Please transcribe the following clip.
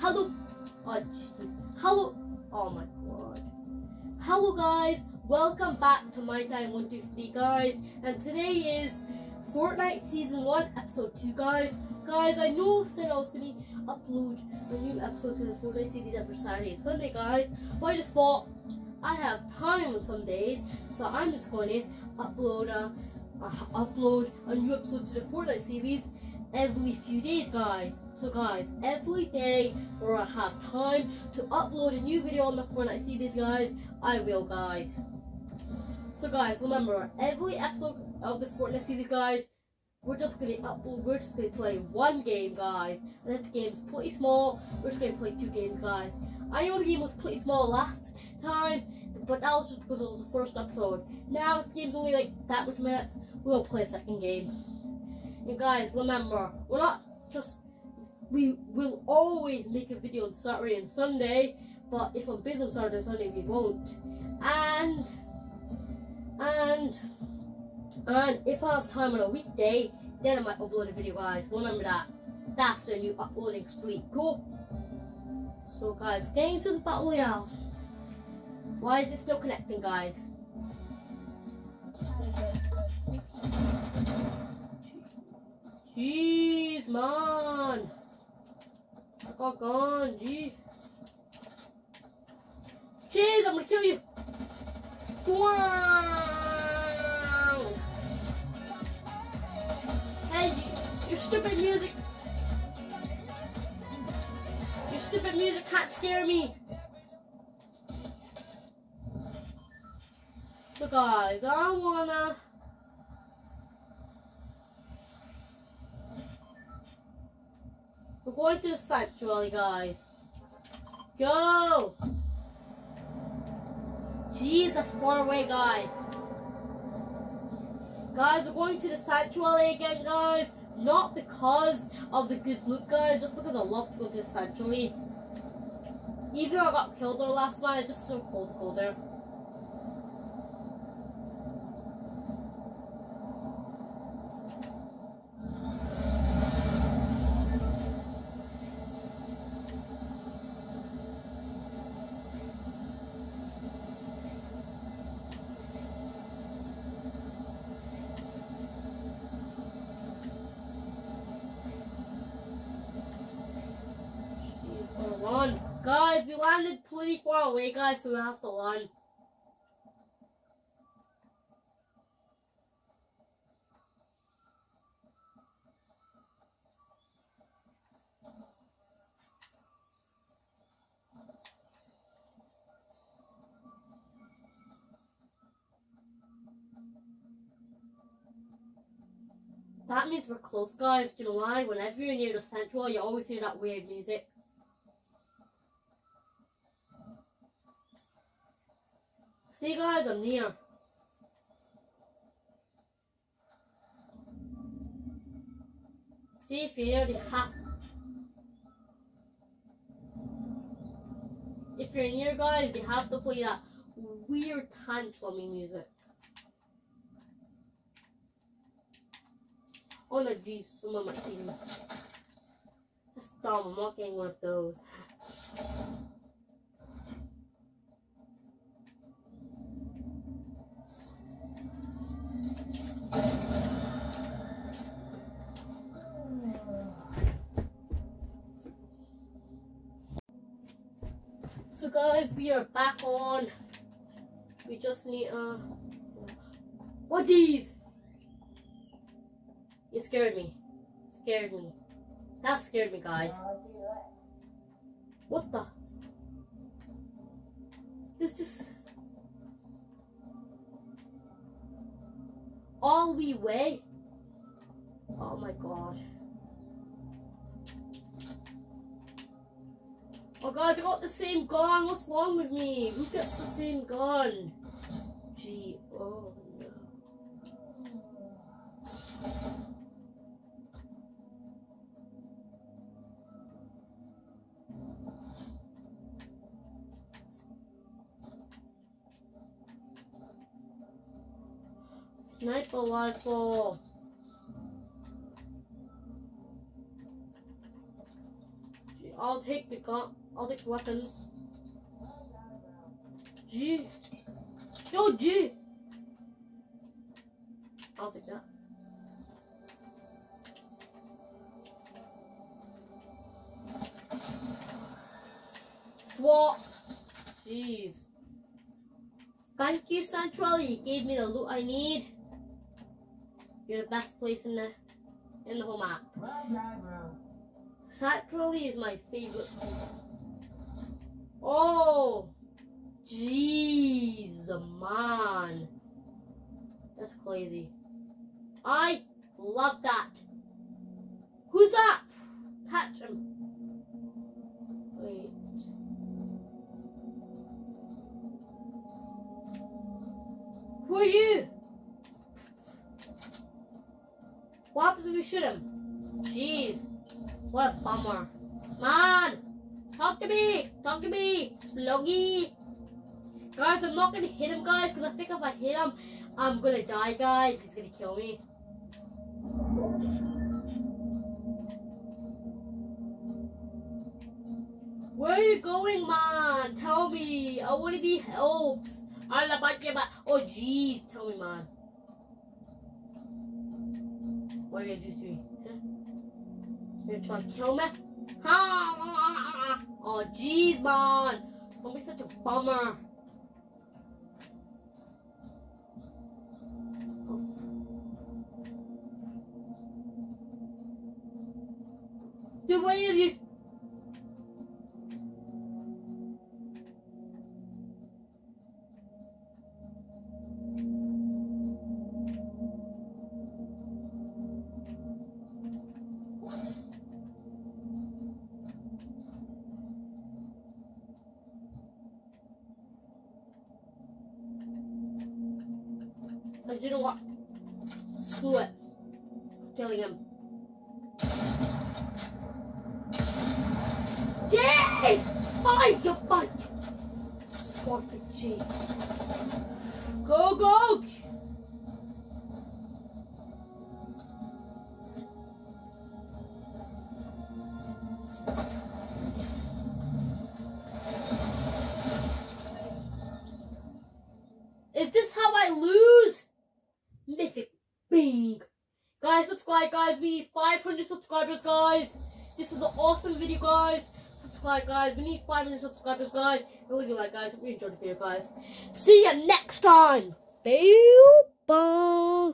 Hello. Oh, jeez. Hello. Oh my god. Hello, guys. Welcome back to My Time 123, guys. And today is Fortnite Season 1, Episode 2, guys. Guys, I know I said I was going to upload a new episode to the Fortnite series every Saturday and Sunday, guys. But I just thought I have time on some days, so I'm just going to upload a, a upload a new episode to the Fortnite series every few days guys. So guys every day where I have time to upload a new video on the Fortnite series guys. I will guys. So guys remember every episode of this Fortnite series guys we're just gonna upload we're just gonna play one game guys. And the game's pretty small. We're just gonna play two games guys. I know the game was pretty small last time but that was just because it was the first episode. Now if the game's only like that much minutes we'll play a second game and guys, remember, we're not just, we will always make a video on Saturday and Sunday, but if I'm busy on Saturday and Sunday, we won't. And, and, and if I have time on a weekday, then I might upload a video, guys. Remember that. That's the new uploading streak. Cool? So, guys, getting to the Battle Royale. Why is it still connecting, guys? Jeez, man. I got gone, gee. Jeez, I'm gonna kill you. Wow. Hey, your stupid music. Your stupid music can't scare me. So guys, I wanna going to the sanctuary, guys. Go! Jeez, that's far away, guys. Guys, we're going to the sanctuary again, guys. Not because of the good loot, guys. Just because I love to go to the sanctuary. Even though I got killed there last night, it's just so cool to go there. Guys, we landed pretty far away, guys, so we have to run. That means we're close, guys. Do you know why? Whenever you're near the central, you always hear that weird music. See you guys, I'm near. See if you're near the hat. If you're near guys, they have to play that weird tantrummy music. Oh no, jeez, someone might see me. That's dumb, I'm not getting one of those. Guys, we are back on. We just need uh what these? You scared me. Scared me. That scared me guys. What the? This just all we weigh. Oh my god. Oh god, I got the same gun. What's wrong with me? Who gets the same gun? Gee, oh no. Sniper rifle. I'll take the gun. Take the weapons. G. Yo, G. I'll take that. Swap. Jeez. Thank you, Central. You gave me the loot I need. You're the best place in the in the whole map. Central is my favorite. Oh, jeez, man, that's crazy. I love that. Who's that? Catch him. Wait. Who are you? What happens if we shoot him? Jeez. What a bummer. Man! Talk to me! Talk to me! Sluggy! Guys, I'm not gonna hit him, guys, because I think if I hit him, I'm gonna die, guys. He's gonna kill me. Where are you going, man? Tell me. I wanna be helps. I'm about to Oh, jeez. Tell me, man. What are you gonna do to me? Huh? You're gonna try to kill me? Oh, jeez, man. Don't be such a bummer. Oh. Dude, what are you? But you know what? Screw it. Killing him. Yes! Fight your bike! G. Go, go! Guys, subscribe, guys. We need 500 subscribers, guys. This is an awesome video, guys. Subscribe, guys. We need 500 subscribers, guys. And leave a like, guys. You enjoyed the video, guys. See you next time. Bye. Bye.